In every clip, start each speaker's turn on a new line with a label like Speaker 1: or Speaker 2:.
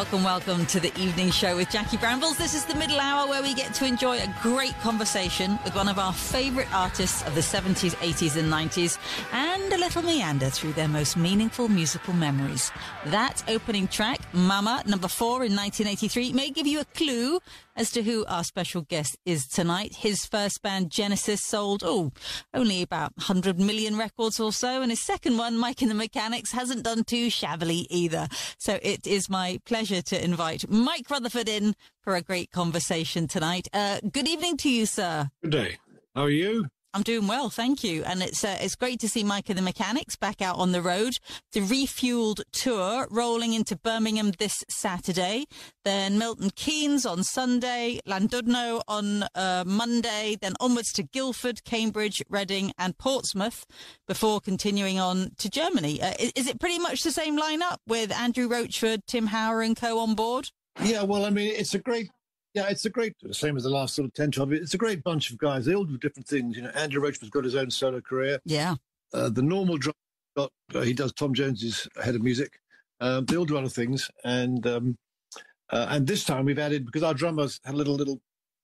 Speaker 1: Welcome, welcome to the evening show with Jackie Brambles. This is the middle hour where we get to enjoy a great conversation with one of our favourite artists of the 70s, 80s, and 90s, and a little meander through their most meaningful musical memories. That opening track, Mama, number four in 1983, may give you a clue as to who our special guest is tonight. His first band, Genesis, sold, oh, only about 100 million records or so. And his second one, Mike and the Mechanics, hasn't done too shabbily either. So it is my pleasure to invite Mike Rutherford in for a great conversation tonight. Uh, good evening to you, sir.
Speaker 2: Good day. How are you?
Speaker 1: I'm doing well, thank you. And it's uh, it's great to see Mike and the Mechanics back out on the road. The refueled tour rolling into Birmingham this Saturday, then Milton Keynes on Sunday, Llandudno on uh, Monday, then onwards to Guildford, Cambridge, Reading, and Portsmouth before continuing on to Germany. Uh, is, is it pretty much the same lineup with Andrew Roachford, Tim Howard, and co on board?
Speaker 2: Yeah, well, I mean, it's a great yeah, it's a great, same as the last sort of 10, 12 years. It's a great bunch of guys. They all do different things. You know, Andrew Roachford's got his own solo career.
Speaker 1: Yeah.
Speaker 2: Uh, the normal drummer, got, uh, he does Tom Jones's head of music. Um, they all do other things. And um, uh, and this time we've added, because our drummers had a little, little,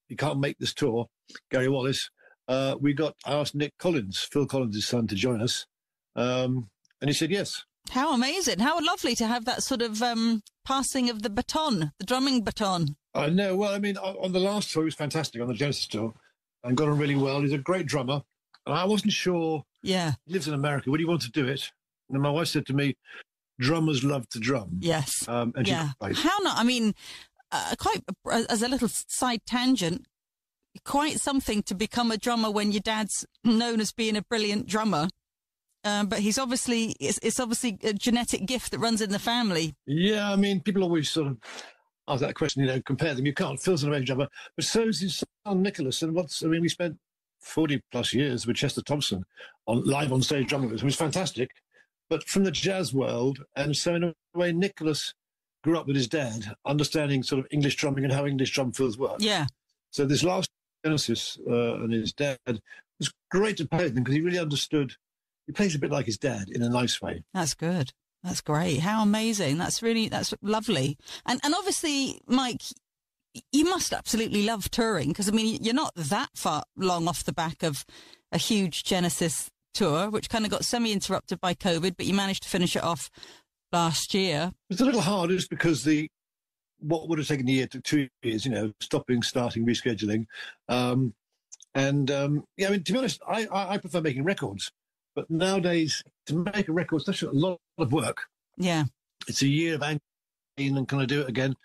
Speaker 2: he can't make this tour, Gary Wallace, uh, we got, I asked Nick Collins, Phil Collins' son, to join us. Um, and he said yes.
Speaker 1: How amazing. How lovely to have that sort of um, passing of the baton, the drumming baton.
Speaker 2: I know. Well, I mean, on the last tour, he was fantastic on the Genesis tour and got on really well. He's a great drummer. And I wasn't sure.
Speaker 1: Yeah.
Speaker 2: He lives in America. Would he want to do it? And my wife said to me, drummers love to drum.
Speaker 1: Yes. Um, and yeah. How not? I mean, uh, quite as a little side tangent, quite something to become a drummer when your dad's known as being a brilliant drummer. Um, but he's obviously it's, it's, obviously a genetic gift that runs in the family.
Speaker 2: Yeah, I mean, people always sort of ask that question. You know, compare them. You can't. Phil's an amazing drummer, but so is his son Nicholas. And what's I mean, we spent forty plus years with Chester Thompson on live on stage drumming. It was fantastic, but from the jazz world. And so in a way, Nicholas grew up with his dad, understanding sort of English drumming and how English drum fills work.
Speaker 1: Yeah.
Speaker 2: So this last Genesis uh, and his dad was great to play with him because he really understood he plays a bit like his dad in a nice way.
Speaker 1: That's good. That's great. How amazing. That's really, that's lovely. And, and obviously, Mike, you must absolutely love touring because I mean, you're not that far long off the back of a huge Genesis tour, which kind of got semi interrupted by COVID, but you managed to finish it off last year.
Speaker 2: It's a little harder just because the, what would have taken a year to two years, you know, stopping, starting, rescheduling. Um, and um, yeah, I mean, to be honest, I, I, I prefer making records. But nowadays, to make a record, it's a lot of work.
Speaker 1: Yeah.
Speaker 2: It's a year of angst and can I do it again?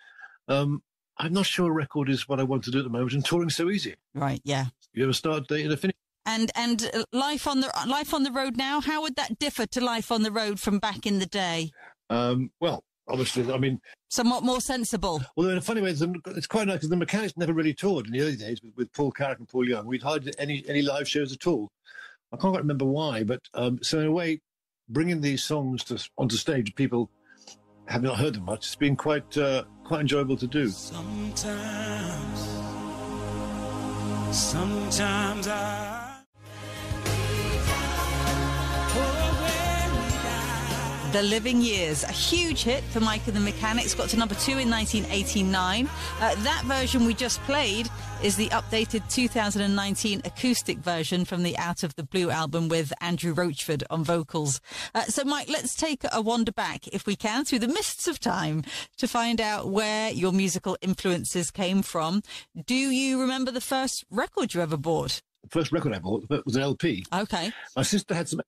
Speaker 2: Um, I'm not sure a record is what I want to do at the moment, and touring's so easy.
Speaker 1: Right. Yeah.
Speaker 2: You have a start date and a finish.
Speaker 1: And and life on the life on the road now. How would that differ to life on the road from back in the day?
Speaker 2: Um, well, obviously, I mean,
Speaker 1: somewhat more sensible.
Speaker 2: Well, in a funny way, it's quite nice because the Mechanics never really toured in the early days with, with Paul Carrack and Paul Young. We'd hardly any any live shows at all. I can't quite remember why, but um, so in a way, bringing these songs to, onto stage, people have not heard them much. It's been quite uh, quite enjoyable to do. Sometimes, sometimes I.
Speaker 1: The Living Years, a huge hit for Mike and the Mechanics, got to number two in 1989. Uh, that version we just played is the updated 2019 acoustic version from the Out of the Blue album with Andrew Roachford on vocals. Uh, so, Mike, let's take a wander back, if we can, through the mists of time to find out where your musical influences came from. Do you remember the first record you ever bought?
Speaker 2: The first record I bought was an LP.
Speaker 1: Okay.
Speaker 2: My sister had some.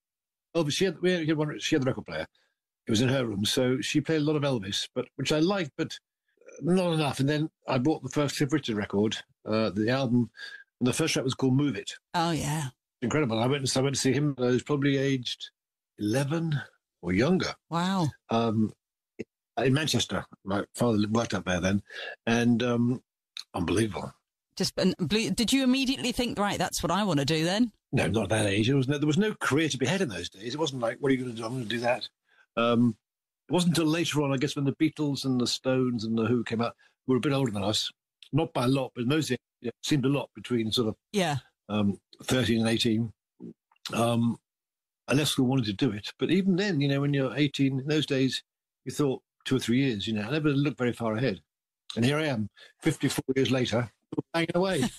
Speaker 2: Oh, she had, we had one, she had the record player. It was in her room, so she played a lot of Elvis, but which I liked, but not enough. And then I bought the first Cliff Richard record, uh, the album, and the first track was called "Move It."
Speaker 1: Oh yeah,
Speaker 2: incredible! I went, to, I went to see him. I was probably aged eleven or younger.
Speaker 1: Wow. Um,
Speaker 2: in Manchester, my father worked up there then, and um, unbelievable.
Speaker 1: Just and did you immediately think, right, that's what I want to do then?
Speaker 2: No, not that age. There was no, there was no career to be had in those days. It wasn't like, what are you going to do? I'm going to do that. Um, it wasn't until later on, I guess, when the Beatles and the Stones and the Who came out, who were a bit older than us, not by a lot, but mostly it seemed a lot between sort of
Speaker 1: yeah
Speaker 2: um, 13 and 18. Um, unless we wanted to do it. But even then, you know, when you're 18, in those days, you thought two or three years. You know, I never looked very far ahead. And here I am, 54 years later, banging away.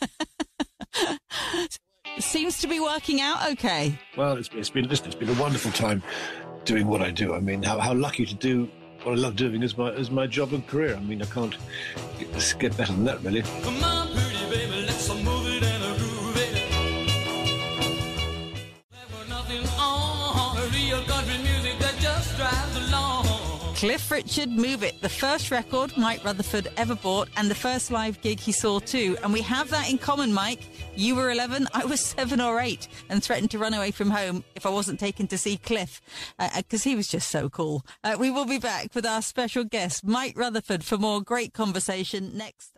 Speaker 1: Seems to be working out okay.
Speaker 2: Well, it's, it's been listen, it's been a wonderful time doing what I do. I mean, how, how lucky to do what I love doing is my is my job and career. I mean, I can't get, get better than that, really. Come on, pretty baby, let's move it and groove it.
Speaker 1: nothing on real country music that just drives along. Cliff Richard Move It, the first record Mike Rutherford ever bought, and the first live gig he saw too. And we have that in common, Mike. You were 11, I was seven or eight, and threatened to run away from home if I wasn't taken to see Cliff, because uh, uh he was just so cool. Uh, we will be back with our special guest, Mike Rutherford, for more great conversation next.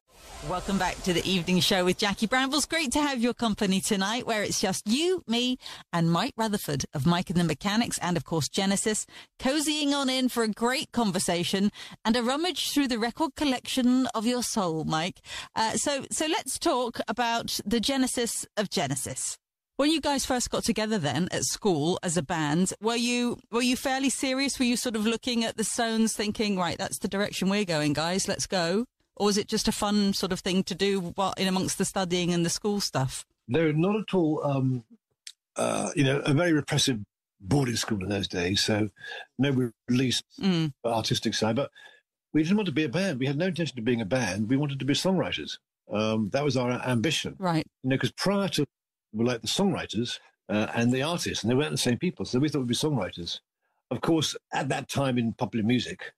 Speaker 1: Welcome back to the evening show with Jackie Brambles. Great to have your company tonight, where it's just you, me, and Mike Rutherford of Mike and the Mechanics, and of course Genesis, cozying on in for a great conversation and a rummage through the record collection of your soul, Mike. Uh, so, so let's talk about the genesis of Genesis. When you guys first got together then at school as a band, were you were you fairly serious? Were you sort of looking at the Stones thinking, right, that's the direction we're going, guys, let's go? Or was it just a fun sort of thing to do while in amongst the studying and the school stuff?
Speaker 2: No, not at all. Um, uh, you know, a very repressive boarding school in those days, so no release mm. artistic side. But we didn't want to be a band. We had no intention of being a band. We wanted to be songwriters. Um, that was our ambition,
Speaker 1: right?
Speaker 2: You know, because prior to we were like the songwriters uh, and the artists, and they weren't the same people. So we thought we'd be songwriters. Of course, at that time in popular music,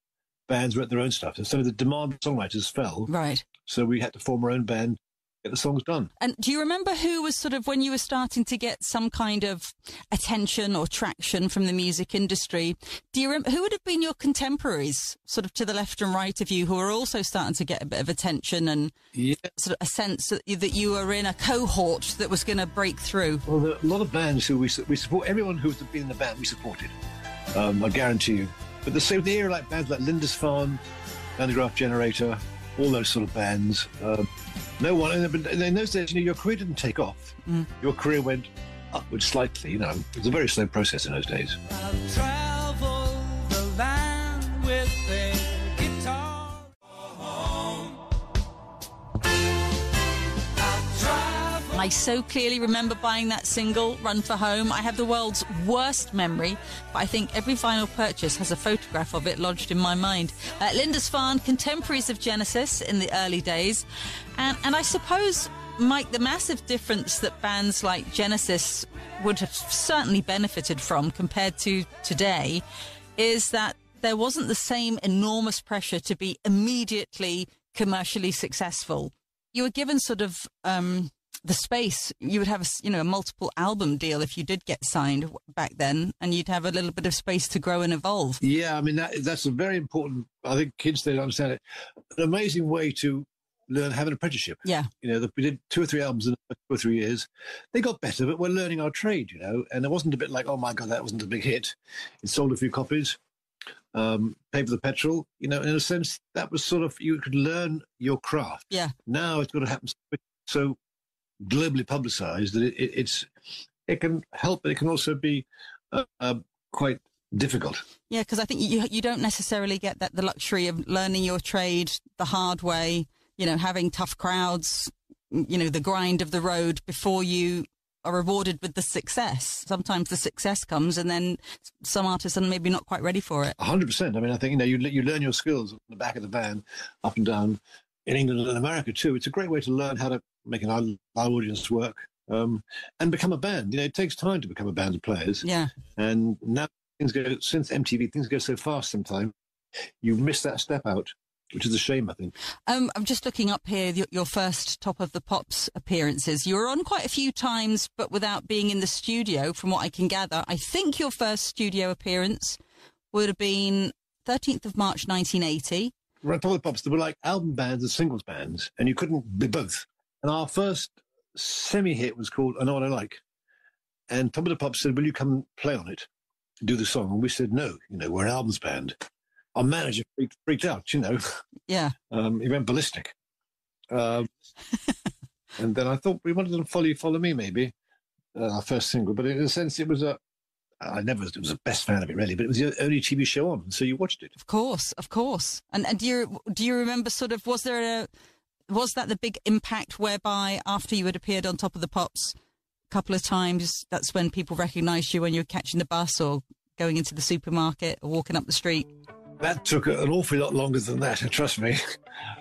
Speaker 2: bands wrote their own stuff. And so the demand of songwriters fell.
Speaker 1: Right.
Speaker 2: So we had to form our own band, get the songs done.
Speaker 1: And do you remember who was sort of when you were starting to get some kind of attention or traction from the music industry? Do you remember who would have been your contemporaries, sort of to the left and right of you, who are also starting to get a bit of attention and yeah. sort of a sense that you, that you were in a cohort that was going to break through?
Speaker 2: Well, there are a lot of bands who we we support. Everyone who's been in the band, we supported. Um, I guarantee you. But the same era, like bands like Lindisfarne, Van der Graaf Generator, all those sort of bands. Um, no one, in those days, you know, your career didn't take off. Mm. Your career went upwards slightly. You know, it was a very slow process in those days.
Speaker 1: I so clearly remember buying that single, Run for Home. I have the world's worst memory, but I think every final purchase has a photograph of it lodged in my mind. Uh, Lindisfarne, contemporaries of Genesis in the early days. And, and I suppose, Mike, the massive difference that bands like Genesis would have certainly benefited from compared to today is that there wasn't the same enormous pressure to be immediately commercially successful. You were given sort of um, the space you would have a, you know a multiple album deal if you did get signed back then and you'd have a little bit of space to grow and evolve
Speaker 2: yeah i mean that, that's a very important i think kids they understand it an amazing way to learn have an apprenticeship
Speaker 1: yeah
Speaker 2: you know we did two or three albums in two or three years they got better but we're learning our trade you know and it wasn't a bit like oh my god that wasn't a big hit it sold a few copies um, pay for the petrol. You know, in a sense, that was sort of you could learn your craft.
Speaker 1: Yeah.
Speaker 2: Now it's got to happen. So globally publicized that it, it, it's it can help, but it can also be uh, uh, quite difficult.
Speaker 1: Yeah, because I think you you don't necessarily get that the luxury of learning your trade the hard way. You know, having tough crowds. You know, the grind of the road before you are rewarded with the success. Sometimes the success comes, and then some artists are maybe not quite ready for it.
Speaker 2: hundred percent. I mean, I think you know you you learn your skills on the back of the van, up and down, in England and America too. It's a great way to learn how to make an our audience work um, and become a band. You know, it takes time to become a band of players.
Speaker 1: Yeah.
Speaker 2: And now things go since MTV, things go so fast. Sometimes you miss that step out. Which is a shame, I think.
Speaker 1: Um, I'm just looking up here your, your first Top of the Pops appearances. You were on quite a few times, but without being in the studio, from what I can gather. I think your first studio appearance would have been 13th of March 1980.
Speaker 2: Top of the Pops, they were like album bands and singles bands, and you couldn't be both. And our first semi hit was called I Know What I Like. And Top of the Pops said, Will you come play on it? Do the song. And we said, No, you know, we're an albums band. Our manager freaked, freaked out, you know.
Speaker 1: Yeah.
Speaker 2: Um, he went ballistic. Um, and then I thought we wanted to follow you, follow me, maybe, uh, our first single. But in a sense, it was a, I never was the best fan of it really, but it was the only TV show on, so you watched it.
Speaker 1: Of course, of course. And, and do you do you remember sort of was there a was that the big impact whereby after you had appeared on Top of the Pops a couple of times, that's when people recognised you when you were catching the bus or going into the supermarket or walking up the street?
Speaker 2: That took an awful lot longer than that. Trust me.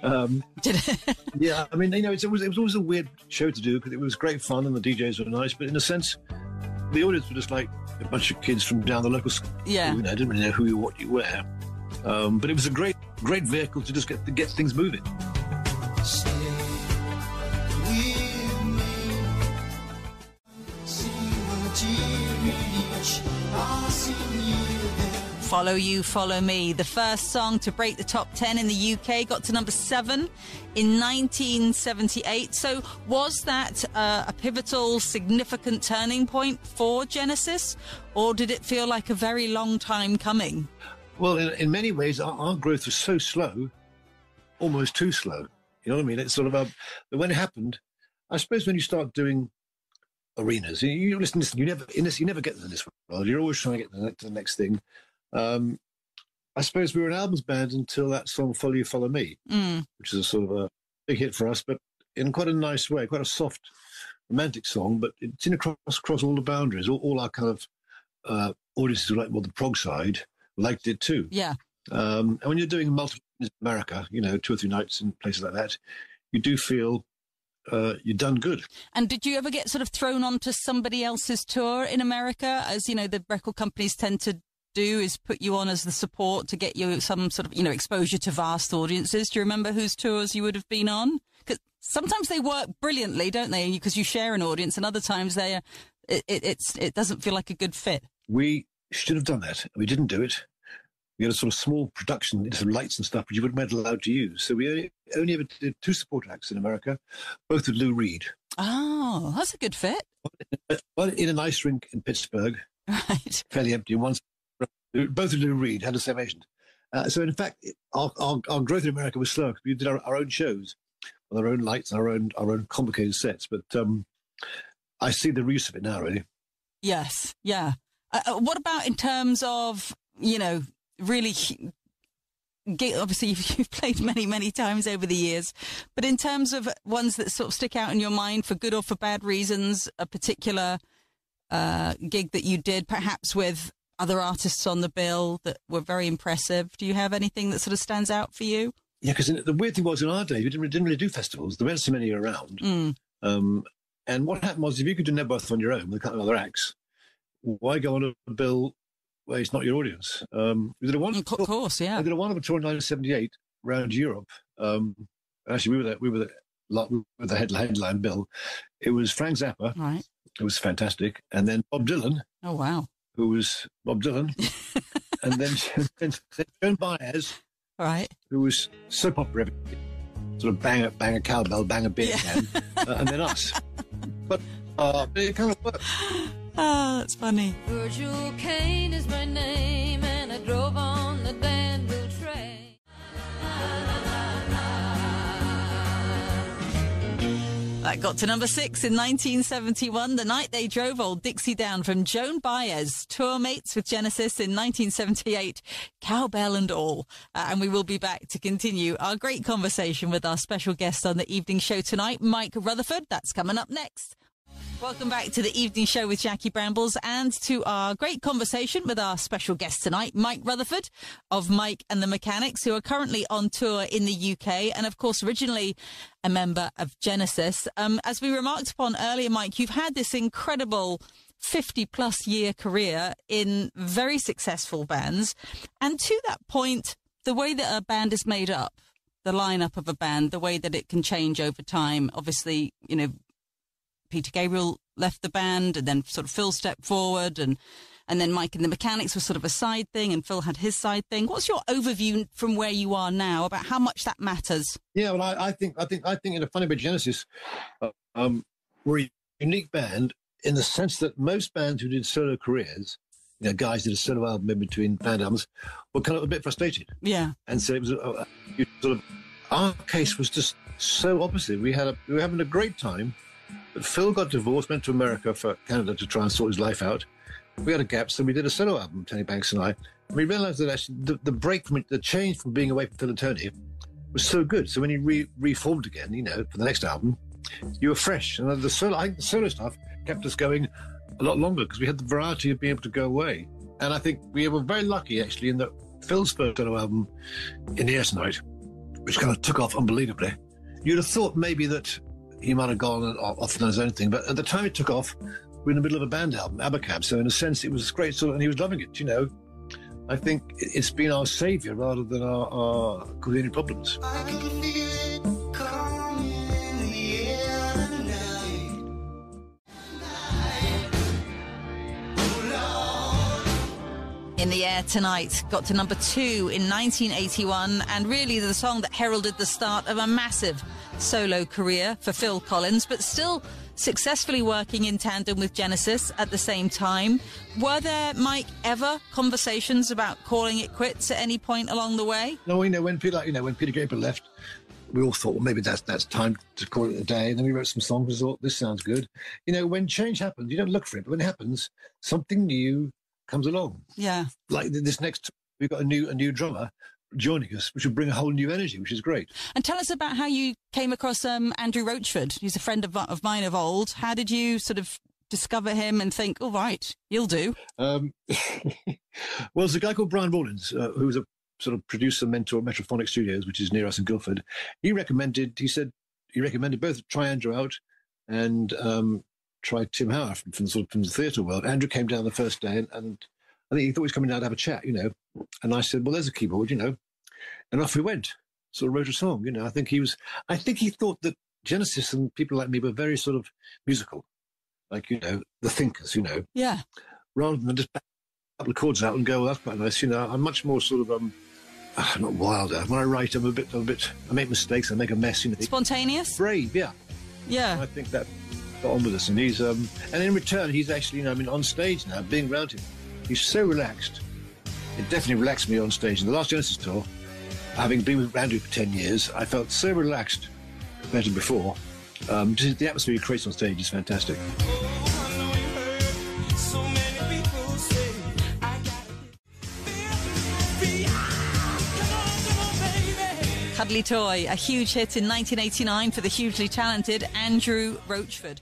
Speaker 2: Um,
Speaker 1: Did it?
Speaker 2: yeah, I mean, you know, it was, it was always a weird show to do because it was great fun and the DJs were nice, but in a sense, the audience were just like a bunch of kids from down the local school.
Speaker 1: Yeah.
Speaker 2: You know, didn't really know who you, what you were. Um, but it was a great, great vehicle to just get to get things moving.
Speaker 1: Follow You, Follow Me, the first song to break the top 10 in the UK, got to number seven in 1978. So, was that uh, a pivotal, significant turning point for Genesis, or did it feel like a very long time coming?
Speaker 2: Well, in, in many ways, our, our growth was so slow, almost too slow. You know what I mean? It's sort of a, when it happened, I suppose when you start doing arenas, you, you listen, listen, you never, in this, you never get to this world. You're always trying to get to the, next- to the next thing. Um, I suppose we were an albums band until that song "Follow You, Follow Me,"
Speaker 1: Mm,
Speaker 2: which is a sort of a big hit for us, but in quite a nice way, quite a soft, romantic song. But it's in across across all the boundaries. All, all our kind of uh, audiences who like well the prog side liked it too.
Speaker 1: yeah.
Speaker 2: Um, and when you're doing multiple in America, you know, two or three nights in places like that, you do feel uh, you've done good.
Speaker 1: And did you ever get sort of thrown onto somebody else's tour in America, as you know the record companies tend to do, is put you on as the support to get you some sort of you know exposure to vast audiences? Do you remember whose tours you would have been on? Because sometimes they work brilliantly, don't they? Because you share an audience, and other times they are, it, it, it's it doesn't feel like a good fit.
Speaker 2: We should have done that. We didn't do it. We had a sort of small production, some lights and stuff, which you wouldn't have been allowed to use. So we only, only ever did two support acts in America, both with Lou Reed.
Speaker 1: Oh, that's a good fit,
Speaker 2: One in an ice rink in Pittsburgh,
Speaker 1: right?
Speaker 2: fairly empty, and one both of Lou Reed had the same agent. Uh, so in fact, our, our, our growth in America was slow because we did our, our own shows with our own lights, our own our own complicated sets. But um, I see the use of it now, really.
Speaker 1: Yes, yeah. Uh, uh, what about in terms of you know really? Obviously, you've, you've played many, many times over the years, but in terms of ones that sort of stick out in your mind for good or for bad reasons, a particular uh, gig that you did, perhaps with other artists on the bill that were very impressive. Do you have anything that sort of stands out for you?
Speaker 2: Yeah, because the weird thing was in our day, we didn't, we didn't really do festivals. There weren't so many around.
Speaker 1: Mm,
Speaker 2: Um, and what happened was, if you could do Knebworth on your own with a couple of other acts, why go on a bill where it's not your audience? Um, we did a
Speaker 1: of
Speaker 2: wonderful,
Speaker 1: co- course, yeah.
Speaker 2: I did a wonderful tour in 1978 around Europe. Um, actually, we were the, we were the, we were the head- headline bill. It was Frank Zappa,
Speaker 1: Right.
Speaker 2: who was fantastic, and then Bob Dylan,
Speaker 1: Oh wow.
Speaker 2: Who was Bob Dylan, and then, then Joan Baez,
Speaker 1: right,
Speaker 2: who was so popular, sort of bang a, bang a cowbell, bang a beer
Speaker 1: Yeah.
Speaker 2: can, uh, and then us. But uh, it kind of worked.
Speaker 1: Ah, that's funny.
Speaker 3: Virgil Caine is my name, and I drove on
Speaker 1: That got to number six in 1971, the night they drove old Dixie down from Joan Baez, tour mates with Genesis in 1978, cowbell and all. Uh, and we will be back to continue our great conversation with our special guest on the evening show tonight, Mike Rutherford. That's coming up next. Welcome back to the evening show with Jackie Brambles and to our great conversation with our special guest tonight, Mike Rutherford of Mike and the Mechanics, who are currently on tour in the UK and, of course, originally a member of Genesis. Um, as we remarked upon earlier, Mike, you've had this incredible 50 plus year career in very successful bands. And to that point, the way that a band is made up, the lineup of a band, the way that it can change over time, obviously, you know, Peter Gabriel left the band, and then sort of Phil stepped forward, and and then Mike and the Mechanics was sort of a side thing, and Phil had his side thing. What's your overview from where you are now about how much that matters?
Speaker 2: Yeah, well, I, I think I think I think in a funny bit, Genesis, uh, um, we're a unique band in the sense that most bands who did solo careers, you know, guys did a solo album in between band albums, were kind of a bit frustrated,
Speaker 1: Yeah,
Speaker 2: and so it was a, sort of. Our case was just so opposite. We had a, we were having a great time, but Phil got divorced, went to America for Canada to try and sort his life out, we had a gap, so we did a solo album, Tony Banks and I. We realised that actually the, the break from it, the change from being away from Phil and Tony was so good. So when he re- reformed again, you know, for the next album, you were fresh. And the solo, I think the solo stuff kept us going a lot longer because we had the variety of being able to go away. And I think we were very lucky actually in that Phil's first solo album, In the Air Tonight, which kind of took off unbelievably. You'd have thought maybe that he might have gone off on his own thing, but at the time it took off, we were in the middle of a band album, Abacab. So in a sense, it was great sort and he was loving it. You know, I think it's been our savior rather than our, our causing any problems.
Speaker 4: I can feel it coming in the air tonight.
Speaker 1: In the Air Tonight got to number two in 1981 and really the song that heralded the start of a massive solo career for Phil Collins, but still successfully working in tandem with Genesis at the same time. Were there, Mike, ever conversations about calling it quits at any point along the way?
Speaker 2: No, you know when Peter, you know when Peter Gabriel left, we all thought, well, maybe that's that's time to call it a day. And then we wrote some songs. We thought this sounds good. You know, when change happens, you don't look for it, but when it happens, something new comes along.
Speaker 1: Yeah.
Speaker 2: Like this next, we've got a new a new drummer joining us, which will bring a whole new energy, which is great.
Speaker 1: And tell us about how you came across um, Andrew Roachford. He's a friend of, of mine of old. How did you sort of discover him and think, all right, you'll do?
Speaker 2: Um, well, there's a guy called Brian Rawling, uh, who's a sort of producer mentor at Metrophonic Studios, which is near us in Guildford. He recommended, he said, he recommended both try Andrew out and um, try Tim Howard from, from, sort of, from the theatre world. Andrew came down the first day and, and I think he thought he was coming down to have a chat, you know. And I said, well, there's a keyboard, you know. And off we went. Sort of wrote a song, you know. I think he was, I think he thought that Genesis and people like me were very sort of musical, like, you know, the thinkers, you know
Speaker 1: Yeah.
Speaker 2: rather than just a couple of chords out and go, well, that's quite nice. You know, I'm much more sort of um, ah, not wilder. When I write, I'm a bit, I'm a bit. I make mistakes. I make a mess. You know,
Speaker 1: Spontaneous?
Speaker 2: brave. Yeah,
Speaker 1: Yeah.
Speaker 2: I think that got on with us, and he's um, and in return, he's actually, you know, I mean, on stage now, being around him, he's so relaxed. It definitely relaxed me on stage. In the last Genesis tour, having been with Andrew for ten years, I felt so relaxed compared to before. Um, just the atmosphere he creates on stage is fantastic.
Speaker 1: Cuddly Toy, a huge hit in 1989 for the hugely talented Andrew Roachford.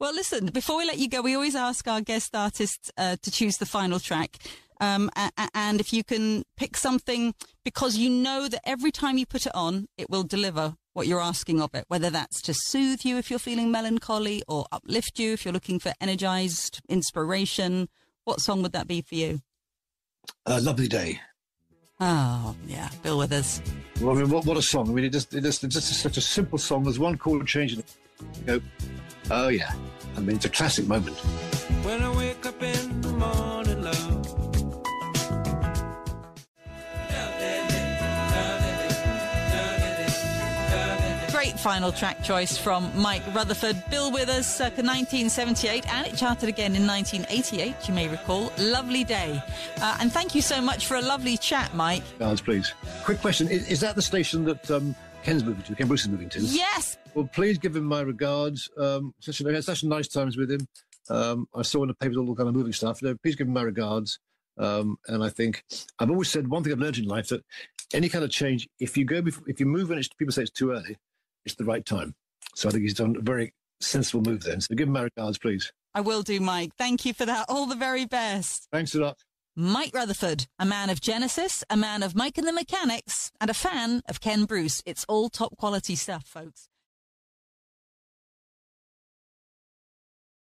Speaker 1: Well, listen, before we let you go, we always ask our guest artists uh, to choose the final track. Um, and if you can pick something, because you know that every time you put it on, it will deliver what you're asking of it, whether that's to soothe you if you're feeling melancholy or uplift you if you're looking for energized inspiration. What song would that be for you?
Speaker 2: A lovely day.
Speaker 1: Oh, yeah, Bill Withers.
Speaker 2: Well, I mean, what, what a song! I mean, it just, it just, it's just such a simple song. There's one chord change, you go, oh yeah. I mean, it's a classic moment.
Speaker 4: When I wake up in the morning, love.
Speaker 1: Great final track choice from Mike Rutherford. Bill Withers, circa 1978, and it charted again in 1988, you may recall. Lovely day. Uh, and thank you so much for a lovely chat, Mike.
Speaker 2: Guards, please. Quick question: Is, is that the station that um, Ken's moving to? Ken Bruce is moving to?
Speaker 1: Yes!
Speaker 2: Well, please give him my regards. Um, such, a, such a nice times with him. Um, I saw in the papers all the kind of moving stuff. No, please give him my regards. Um, and I think I've always said one thing I've learned in life that any kind of change, if you go, before, if you move when it's, people say it's too early, it's the right time. So I think he's done a very sensible move then. So give him my regards, please.
Speaker 1: I will do, Mike. Thank you for that. All the very best.
Speaker 2: Thanks a lot.
Speaker 1: Mike Rutherford, a man of Genesis, a man of Mike and the Mechanics, and a fan of Ken Bruce. It's all top quality stuff, folks.